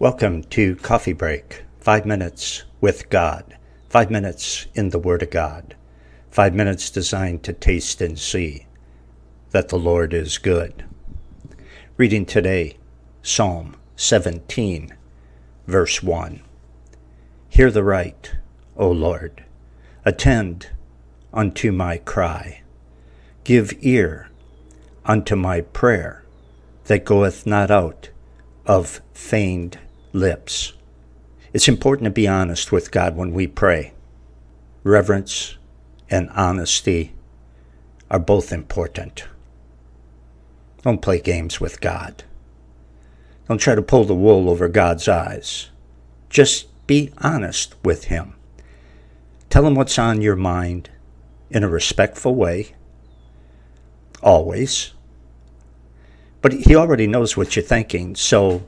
Welcome to Coffee Break, five minutes with God, five minutes in the Word of God, five minutes designed to taste and see that the Lord is good. Reading today, Psalm 17, verse 1. Hear the right, O Lord, attend unto my cry, give ear unto my prayer that goeth not out of feigned lips. It's important to be honest with God when we pray. Reverence and honesty are both important. Don't play games with God. Don't try to pull the wool over God's eyes. Just be honest with Him. Tell Him what's on your mind in a respectful way, always. But He already knows what you're thinking, so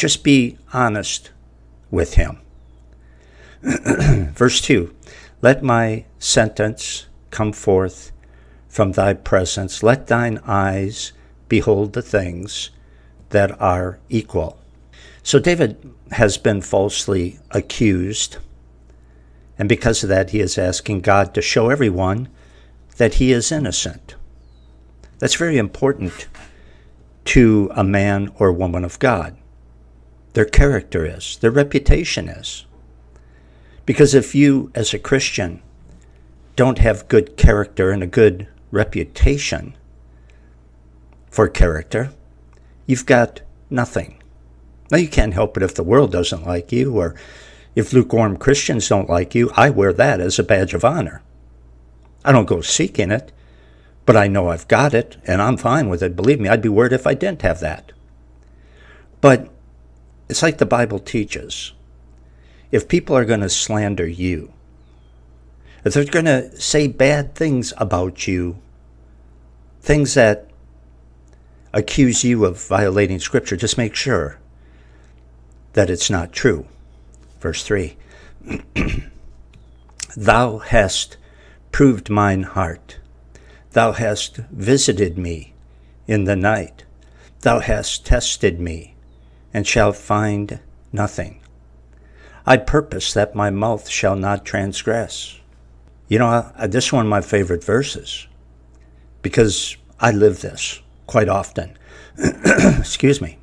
just be honest with him. Verse 2 Let my sentence come forth from thy presence. Let thine eyes behold the things that are equal. So David has been falsely accused, and because of that, he is asking God to show everyone that he is innocent. That's very important to a man or woman of God their character is, their reputation is. Because if you, as a Christian, don't have good character and a good reputation for character, you've got nothing. Now, you can't help it if the world doesn't like you or if lukewarm Christians don't like you. I wear that as a badge of honor. I don't go seeking it, but I know I've got it and I'm fine with it. Believe me, I'd be worried if I didn't have that. But it's like the Bible teaches. If people are going to slander you, if they're going to say bad things about you, things that accuse you of violating Scripture, just make sure that it's not true. Verse 3 Thou hast proved mine heart. Thou hast visited me in the night. Thou hast tested me and shall find nothing. I purpose that my mouth shall not transgress. You know, this is one of my favorite verses because I live this quite often. Excuse me.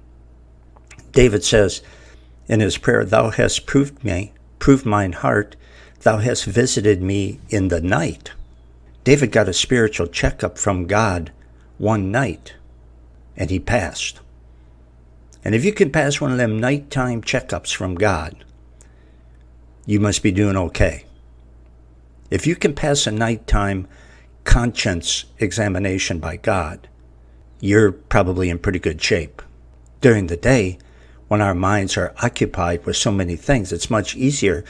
David says in his prayer, Thou hast proved me, proved mine heart, thou hast visited me in the night. David got a spiritual checkup from God one night, and he passed. And if you can pass one of them nighttime checkups from God, you must be doing okay. If you can pass a nighttime conscience examination by God, you're probably in pretty good shape. During the day, when our minds are occupied with so many things, it's much easier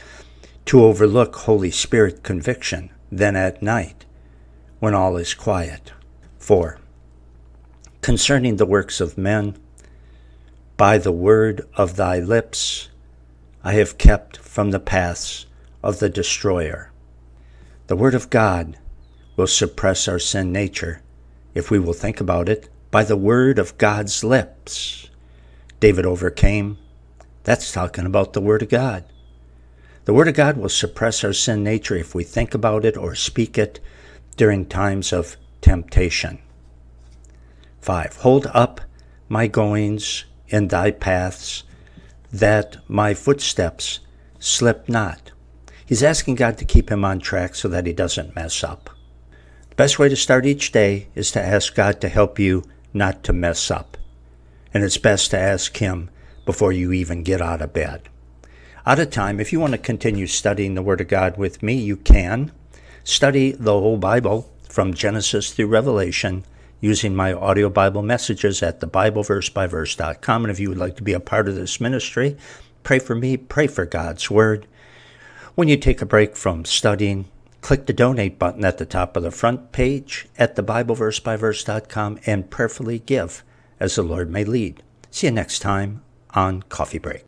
to overlook Holy Spirit conviction than at night when all is quiet. 4. Concerning the works of men, by the word of thy lips I have kept from the paths of the destroyer. The word of God will suppress our sin nature if we will think about it by the word of God's lips. David overcame. That's talking about the word of God. The word of God will suppress our sin nature if we think about it or speak it during times of temptation. 5. Hold up my goings in thy paths, that my footsteps slip not. He's asking God to keep him on track so that he doesn't mess up. The best way to start each day is to ask God to help you not to mess up. And it's best to ask him before you even get out of bed. Out of time, if you want to continue studying the Word of God with me, you can. Study the whole Bible from Genesis through Revelation using my audio Bible messages at thebibleversebyverse.com. And if you would like to be a part of this ministry, pray for me, pray for God's Word. When you take a break from studying, click the donate button at the top of the front page at thebibleversebyverse.com and prayerfully give as the Lord may lead. See you next time on Coffee Break.